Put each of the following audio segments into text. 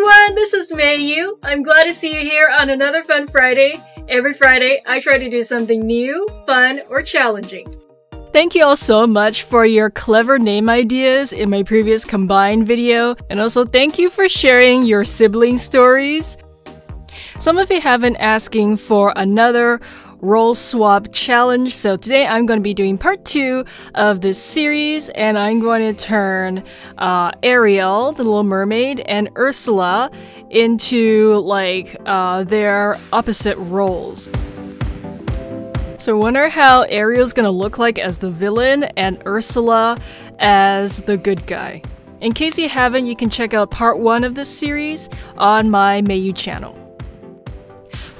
everyone, this is Mei Yu. I'm glad to see you here on another Fun Friday. Every Friday, I try to do something new, fun, or challenging. Thank you all so much for your clever name ideas in my previous combined video, and also thank you for sharing your sibling stories. Some of you have been asking for another role swap challenge. So today I'm going to be doing part two of this series and I'm going to turn uh, Ariel, the Little Mermaid, and Ursula into like uh, their opposite roles. So I wonder how Ariel's gonna look like as the villain and Ursula as the good guy. In case you haven't, you can check out part one of this series on my Mei Yu channel.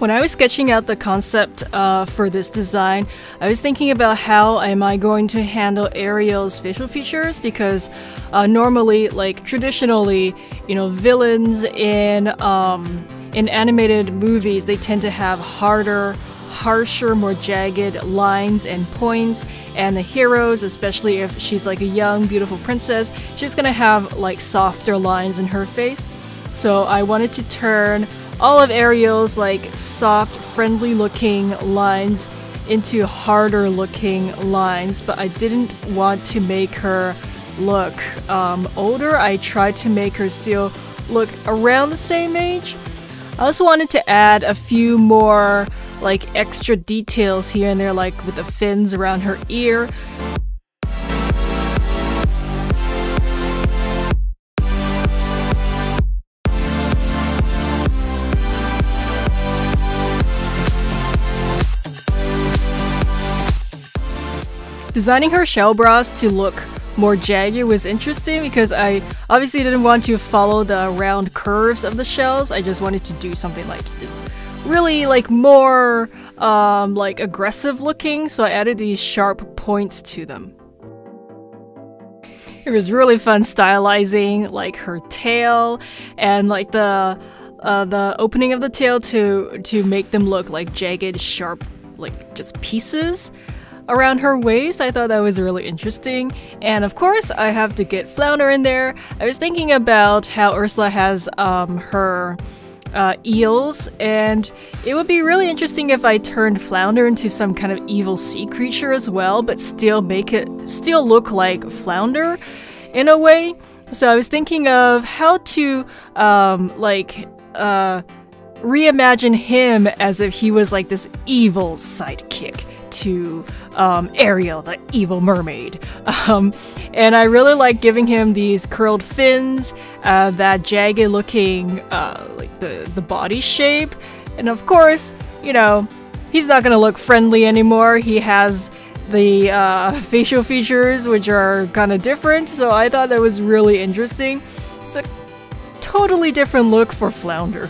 When I was sketching out the concept uh, for this design, I was thinking about how am I going to handle Ariel's facial features because uh, normally, like traditionally, you know, villains in um, in animated movies they tend to have harder, harsher, more jagged lines and points, and the heroes, especially if she's like a young, beautiful princess, she's gonna have like softer lines in her face. So I wanted to turn all of Ariel's like soft, friendly looking lines into harder looking lines, but I didn't want to make her look um, older. I tried to make her still look around the same age. I also wanted to add a few more like extra details here and there, like with the fins around her ear. Designing her shell bras to look more jagged was interesting because I obviously didn't want to follow the round curves of the shells. I just wanted to do something like this really like more um, like aggressive looking so I added these sharp points to them. It was really fun stylizing like her tail and like the uh, the opening of the tail to to make them look like jagged sharp like just pieces around her waist. I thought that was really interesting. And of course, I have to get Flounder in there. I was thinking about how Ursula has um, her uh, eels, and it would be really interesting if I turned Flounder into some kind of evil sea creature as well, but still make it still look like Flounder in a way. So I was thinking of how to um, like uh, reimagine him as if he was like this evil sidekick to um, Ariel, the evil mermaid. Um, and I really like giving him these curled fins, uh, that jagged looking, uh, like the, the body shape. And of course, you know, he's not gonna look friendly anymore. He has the uh, facial features, which are kind of different. So I thought that was really interesting. It's a totally different look for Flounder.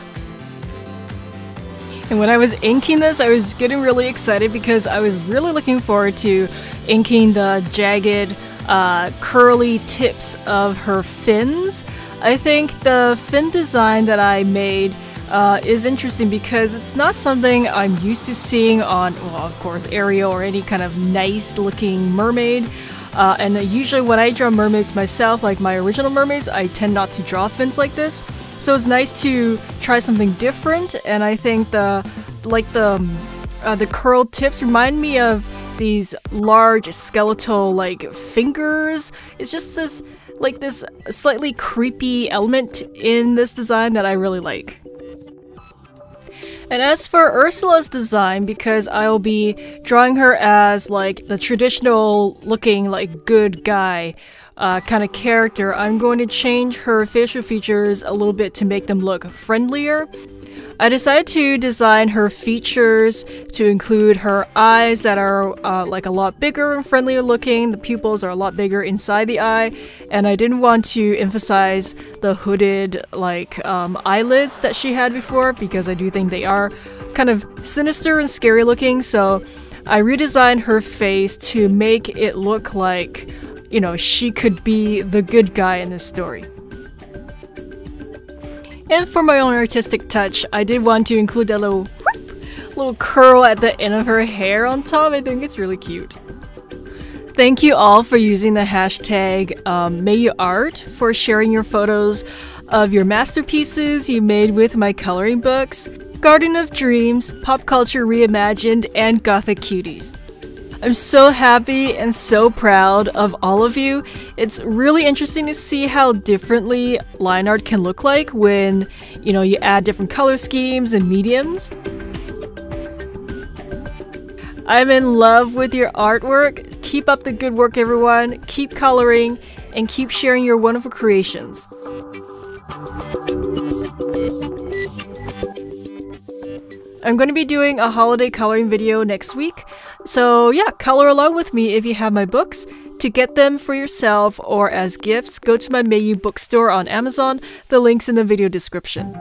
And when I was inking this, I was getting really excited because I was really looking forward to inking the jagged, uh, curly tips of her fins. I think the fin design that I made uh, is interesting because it's not something I'm used to seeing on, well, of course, Ariel or any kind of nice looking mermaid. Uh, and usually when I draw mermaids myself, like my original mermaids, I tend not to draw fins like this. So it's nice to try something different, and I think the like the um, uh, the curled tips remind me of these large skeletal like fingers. It's just this like this slightly creepy element in this design that I really like. And as for Ursula's design, because I'll be drawing her as like the traditional looking like good guy, uh, kind of character, I'm going to change her facial features a little bit to make them look friendlier. I decided to design her features to include her eyes that are uh, like a lot bigger and friendlier looking. The pupils are a lot bigger inside the eye, and I didn't want to emphasize the hooded like um, eyelids that she had before because I do think they are kind of sinister and scary looking. So I redesigned her face to make it look like you know, she could be the good guy in this story. And for my own artistic touch, I did want to include that little little curl at the end of her hair on top. I think it's really cute. Thank you all for using the hashtag um, MeiYuArt for sharing your photos of your masterpieces you made with my coloring books, Garden of Dreams, Pop Culture Reimagined, and Gothic Cuties. I'm so happy and so proud of all of you. It's really interesting to see how differently line art can look like when, you know, you add different color schemes and mediums. I'm in love with your artwork. Keep up the good work, everyone. Keep coloring and keep sharing your wonderful creations. I'm going to be doing a holiday coloring video next week. So yeah, color along with me if you have my books. To get them for yourself or as gifts, go to my Mei Yu bookstore on Amazon. The link's in the video description.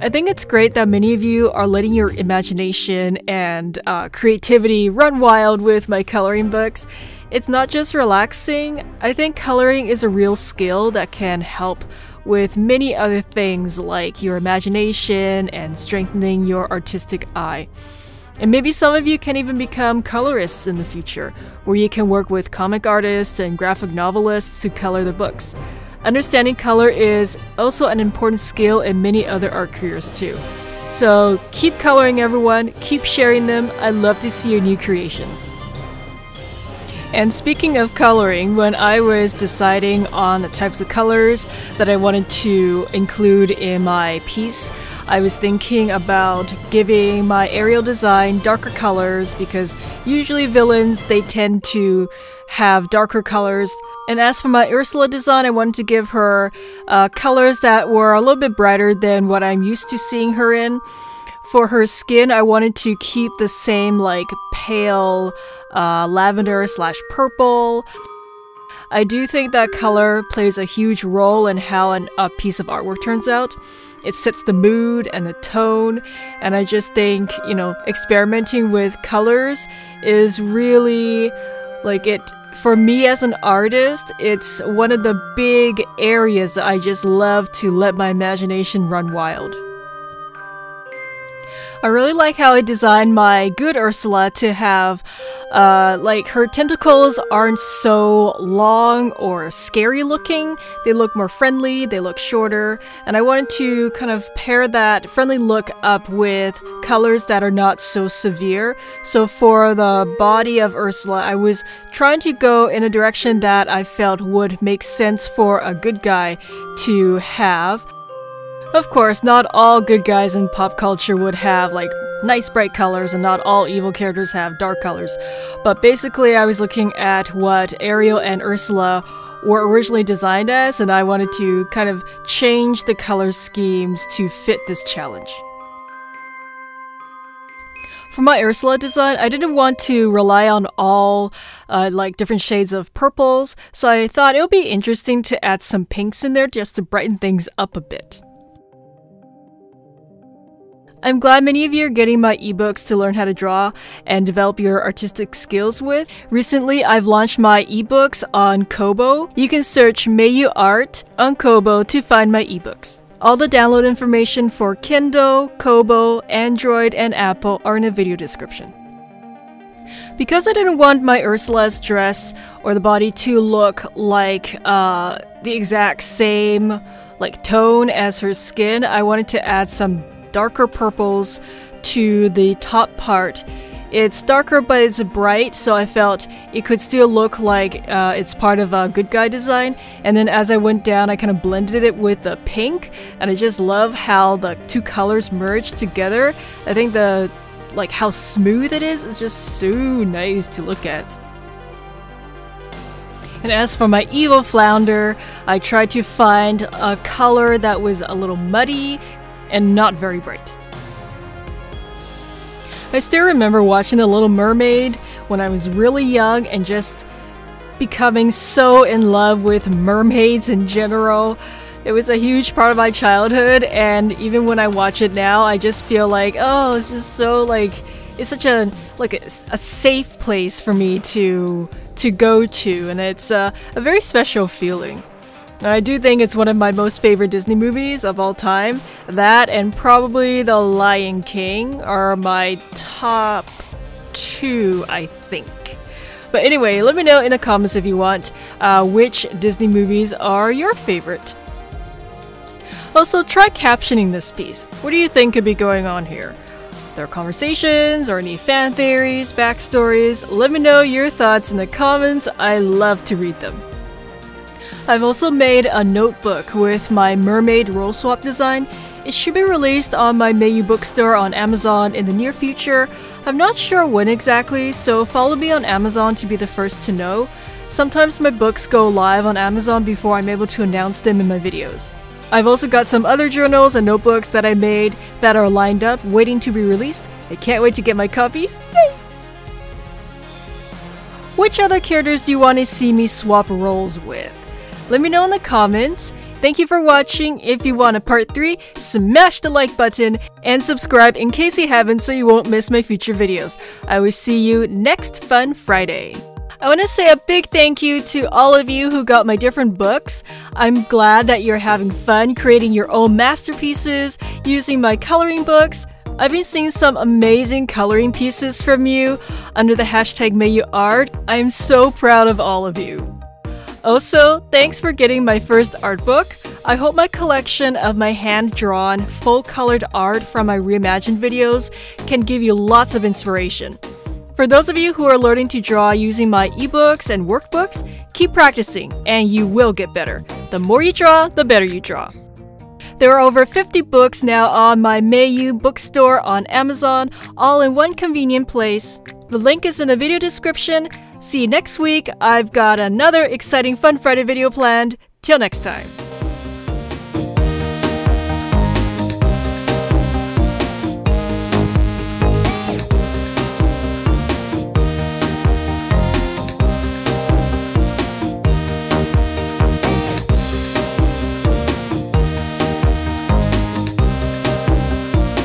I think it's great that many of you are letting your imagination and uh, creativity run wild with my coloring books. It's not just relaxing, I think coloring is a real skill that can help with many other things like your imagination and strengthening your artistic eye. And maybe some of you can even become colorists in the future, where you can work with comic artists and graphic novelists to color the books. Understanding color is also an important skill in many other art careers too. So keep coloring everyone, keep sharing them. I love to see your new creations. And speaking of coloring, when I was deciding on the types of colors that I wanted to include in my piece, I was thinking about giving my Ariel design darker colors because usually villains they tend to have darker colors. And as for my Ursula design, I wanted to give her uh, colors that were a little bit brighter than what I'm used to seeing her in. For her skin, I wanted to keep the same like pale uh, lavender slash purple. I do think that color plays a huge role in how an, a piece of artwork turns out. It sets the mood and the tone, and I just think, you know, experimenting with colors is really like it. For me as an artist, it's one of the big areas that I just love to let my imagination run wild. I really like how I designed my good Ursula to have, uh, like, her tentacles aren't so long or scary looking. They look more friendly, they look shorter, and I wanted to kind of pair that friendly look up with colors that are not so severe. So for the body of Ursula, I was trying to go in a direction that I felt would make sense for a good guy to have. Of course, not all good guys in pop culture would have like nice bright colors and not all evil characters have dark colors. But basically, I was looking at what Ariel and Ursula were originally designed as, and I wanted to kind of change the color schemes to fit this challenge. For my Ursula design, I didn't want to rely on all uh, like different shades of purples, so I thought it would be interesting to add some pinks in there just to brighten things up a bit. I'm glad many of you are getting my ebooks to learn how to draw and develop your artistic skills with. Recently, I've launched my ebooks on Kobo. You can search Mei Yu Art on Kobo to find my ebooks. All the download information for Kindle, Kobo, Android, and Apple are in the video description. Because I didn't want my Ursula's dress or the body to look like uh, the exact same like tone as her skin, I wanted to add some darker purples to the top part. It's darker, but it's bright, so I felt it could still look like uh, it's part of a good guy design. And then as I went down, I kind of blended it with the pink, and I just love how the two colors merged together. I think the like how smooth it is is just so nice to look at. And as for my evil flounder, I tried to find a color that was a little muddy, and not very bright. I still remember watching The Little Mermaid when I was really young and just becoming so in love with mermaids in general. It was a huge part of my childhood, and even when I watch it now, I just feel like, oh, it's just so like it's such a like a, a safe place for me to to go to, and it's a, a very special feeling. I do think it's one of my most favorite Disney movies of all time. That and probably The Lion King are my top two, I think. But anyway, let me know in the comments if you want uh, which Disney movies are your favorite. Also, try captioning this piece. What do you think could be going on here? Their conversations or any fan theories, backstories? Let me know your thoughts in the comments. I love to read them. I've also made a notebook with my mermaid role swap design. It should be released on my Mei Yu bookstore on Amazon in the near future. I'm not sure when exactly, so follow me on Amazon to be the first to know. Sometimes my books go live on Amazon before I'm able to announce them in my videos. I've also got some other journals and notebooks that I made that are lined up, waiting to be released. I can't wait to get my copies. Yay! Which other characters do you want to see me swap roles with? Let me know in the comments. Thank you for watching. If you want a part 3, smash the like button and subscribe in case you haven't so you won't miss my future videos. I will see you next Fun Friday. I want to say a big thank you to all of you who got my different books. I'm glad that you're having fun creating your own masterpieces using my coloring books. I've been seeing some amazing coloring pieces from you under the hashtag MeiYuArt. I'm so proud of all of you. Also, thanks for getting my first art book. I hope my collection of my hand-drawn, full-colored art from my reimagined videos can give you lots of inspiration. For those of you who are learning to draw using my ebooks and workbooks, keep practicing and you will get better. The more you draw, the better you draw. There are over 50 books now on my Mei Yu bookstore on Amazon, all in one convenient place. The link is in the video description. See you next week. I've got another exciting Fun Friday video planned. Till next time.